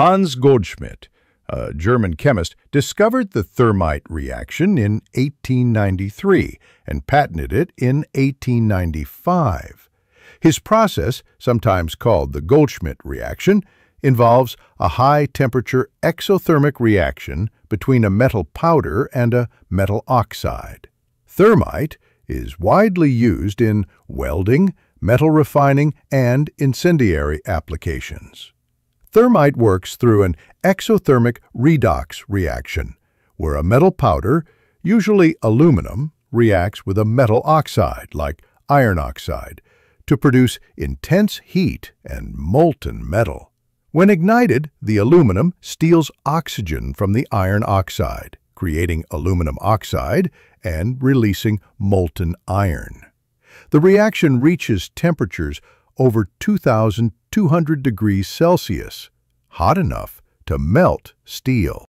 Hans Goldschmidt, a German chemist, discovered the thermite reaction in 1893 and patented it in 1895. His process, sometimes called the Goldschmidt reaction, involves a high-temperature exothermic reaction between a metal powder and a metal oxide. Thermite is widely used in welding, metal refining, and incendiary applications. Thermite works through an exothermic redox reaction, where a metal powder, usually aluminum, reacts with a metal oxide, like iron oxide, to produce intense heat and molten metal. When ignited, the aluminum steals oxygen from the iron oxide, creating aluminum oxide and releasing molten iron. The reaction reaches temperatures over 2,200 degrees Celsius, hot enough to melt steel.